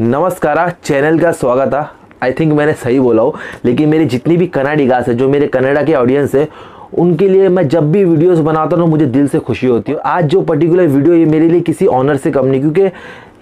नमस्कार, चैनल का स्वागत है। आई थिंक मैंने सही बोला हो, लेकिन मेरी जितनी भी कनाडिगास है, जो मेरे कनाडा के ऑडियंस है, उनके लिए मैं जब भी वीडियोस बनाता हूँ, मुझे दिल से खुशी होती है। आज जो पर्टिकुलर वीडियो ये मेरे लिए किसी ऑनर से कम नहीं, क्योंकि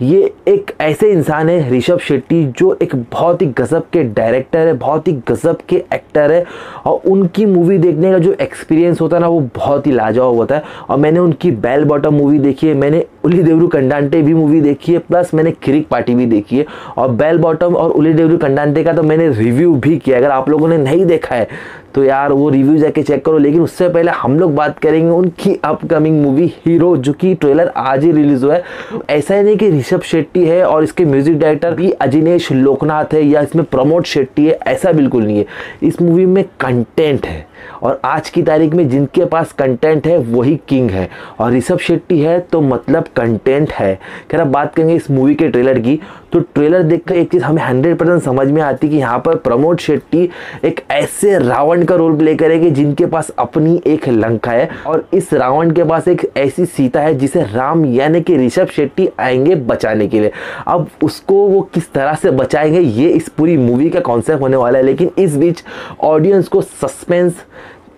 ये एक ऐसे इंसान है, ऋषभ शेट्टी, जो एक बहुत ही गज़ब के डायरेक्टर है, बहुत ही गज़ब के एक्टर है, और उनकी मूवी देखने का जो एक्सपीरियंस होता है ना, वो बहुत ही लाजवाब होता है। और मैंने उनकी बैल बॉटम मूवी देखी है, मैंने उली देवरू कंडांटे भी मूवी देखी है प्लस मैंने क्रिक पार्टी भी देखी है। और बेल बॉटम और उली देवरू कंडांटे का तो मैंने रिव्यू भी किया अगर आप लोगों ने नहीं देखा है तो यार वो रिव्यू जाके चेक करो। लेकिन उससे पहले हम लोग बात करेंगे उनकी अपकमिंग मूवी हीरो जो कि ट्रेलर आज ही रिलीज़ हुआ है। ऐसा ही नहीं कि ऋषभ शेट्टी है और इसके म्यूज़िक डायरेक्टर भी अजिनेश लोकनाथ है या इसमें प्रमोद शेट्टी है, ऐसा बिल्कुल नहीं है। इस मूवी में कंटेंट है। और आज की तारीख में जिनके पास कंटेंट है, वही किंग है। और ऋषभ शेट्टी है तो मतलब कंटेंट है। खैर, अब बात करेंगे इस मूवी के ट्रेलर की। तो ट्रेलर देखकर एक चीज़ हमें हंड्रेड परसेंट समझ में आती कि यहाँ पर प्रमोद शेट्टी एक ऐसे रावण का रोल प्ले करेंगे जिनके पास अपनी एक लंका है। और इस रावण के पास एक ऐसी सीता है जिसे राम यानी कि ऋषभ शेट्टी आएँगे बचाने के लिए। अब उसको वो किस तरह से बचाएँगे, ये इस पूरी मूवी का कॉन्सेप्ट होने वाला है। लेकिन इस बीच ऑडियंस को suspense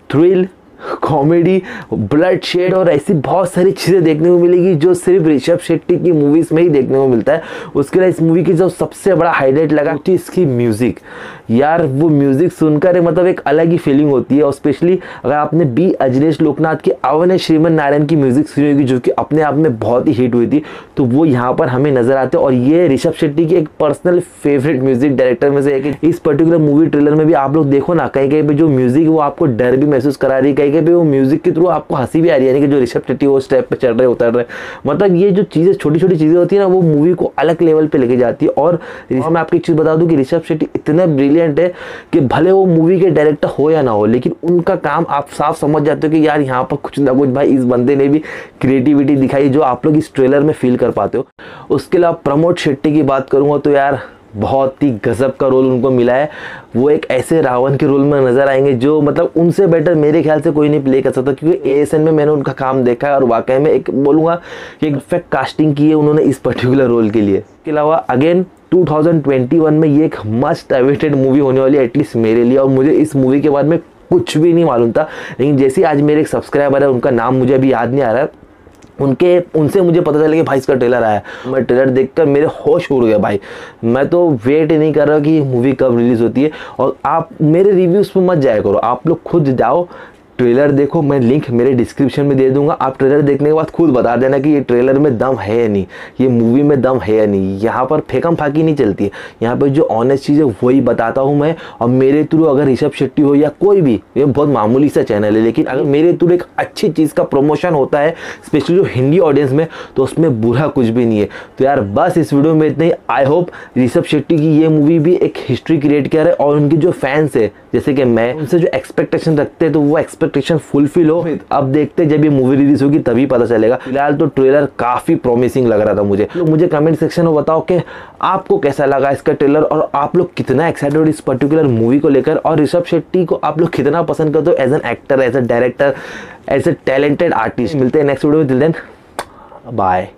thrill comedy, bloodshed और ऐसी बहुत सारी चीज़ें देखने को मिलेगी जो सिर्फ़ ऋषभ शेट्टी की मूवीज़ में ही देखने को मिलता है। उसके लिए इस मूवी की जो सबसे बड़ा हाईलाइट लगा कि इसकी म्यूज़िक यार, वो म्यूज़िक सुनकर मतलब एक अलग ही फीलिंग होती है और स्पेशली अगर आपने बी अजनेश लोकनाथ की अवन श्रीमन नारायण की म्यूज़िक सुनी होगी जो कि अपने आप में बहुत ही हिट हुई थी तो वो यहाँ पर हमें नज़र आते और ये ऋषभ शेट्टी की एक पर्सनल फेवरेट म्यूज़िक डायरेक्टर में से एक इस पर्टिकुलर मूवी ट्रेलर में भी आप लोग देखो ना कहीं कहीं पर जो म्यूज़िक वो आपको डर भी महसूस करा रही है कहीं कहीं पे वो म्यूज़िक के थ्रू आपको हँसी भी आ रही है यानी कि जो ऋषभ शेट्टी वो स्टेप पे चढ़ रहे उतर रहे। मतलब ये जो चीज़ें छोटी छोटी चीज़ें होती है ना वो मूवी को अलग लेवल पे लेके जाती है। और मैं आपकी चीज़ बता दूँ कि ऋषभ शेट्टी इतना ब्रिलियंट है कि भले वो मूवी के डायरेक्टर हो या ना हो लेकिन उनका काम आप साफ़ समझ जाते हो कि यार यहाँ पर कुछ ना कुछ भाई इस बंदे ने भी क्रिएटिविटी दिखाई जो आप लोग इस ट्रेलर में फील कर पाते हो। उसके अलावा प्रमोद शेट्टी की बात करूँगा तो यार बहुत ही गजब का रोल उनको मिला है। वो एक ऐसे रावण के रोल में नज़र आएँगे जो मतलब उनसे बेटर मेरे ख्याल से कोई नहीं प्ले कर सकता क्योंकि ए में मैंने उनका काम देखा है और वाकई में एक बोलूँगा कि एक इफ़ेक्ट कास्टिंग की है उन्होंने इस पर्टिकुलर रोल के लिए। इसके अलावा अगेन 2021 में ये एक मस्ट अवेटेड मूवी होने वाली है एटलीस्ट मेरे लिए और मुझे इस मूवी के बारे में कुछ भी नहीं मालूम था। लेकिन जैसे आज मेरे एक सब्सक्राइबर है, उनका नाम मुझे अभी याद नहीं आ रहा। है उनके, उनसे मुझे पता चला कि भाई इसका ट्रेलर आया। मैं ट्रेलर देखकर मेरे होश उड़ गया भाई। मैं तो वेट ही नहीं कर रहा कि मूवी कब रिलीज़ होती है। और आप मेरे रिव्यूज़ पर मत जाया करो। आप लोग खुद जाओ ट्रेलर देखो, मैं लिंक मेरे डिस्क्रिप्शन में दे दूँगा। आप ट्रेलर देखने के बाद खुद बता देना कि ये ट्रेलर में दम है या नहीं, ये मूवी में दम है या नहीं। यहाँ पर फेकम फाकी नहीं चलती है। यहाँ पर जो ऑनेस्ट चीज़ है, वही बताता हूँ मैं। और मेरे थ्रू अगर ऋषभ शेट्टी हो या कोई भी, ये बहुत मामूली सा चैनल है, लेकिन अगर मेरे थ्रू एक अच्छी चीज़ का प्रमोशन होता है स्पेशली जो हिंदी ऑडियंस में तो उसमें बुरा कुछ भी नहीं है। तो यार बस इस वीडियो में इतना ही। आई होप ऋषभ शेट्टी की ये मूवी भी एक हिस्ट्री क्रिएट कर और उनकी जो फैंस है, जैसे कि मैं, उनसे जो एक्सपेक्टेशन रखते हैं तो वो एक्सपेक्ट एक्सपेक्टेशन फुलफिल हो, अब देखते जब ये मूवी रिलीज़ होगी तभी पता चलेगा। फ़िलहाल तो ट्रेलर काफ़ी प्रोमिसिंग लग रहा था मुझे। तो मुझे कमेंट सेक्शन में बताओ कि आपको कैसा लगा इसका ट्रेलर और आप लोग कितना एक्साइटेड इस पर्टिकुलर मूवी को लेकर? और ऋषभ शेट्टी को आप लोग कितना पसंद करते हो as an actor as a director as a talented artist मिलते हैं नेक्स्ट वीडियो में। दिल देन बाय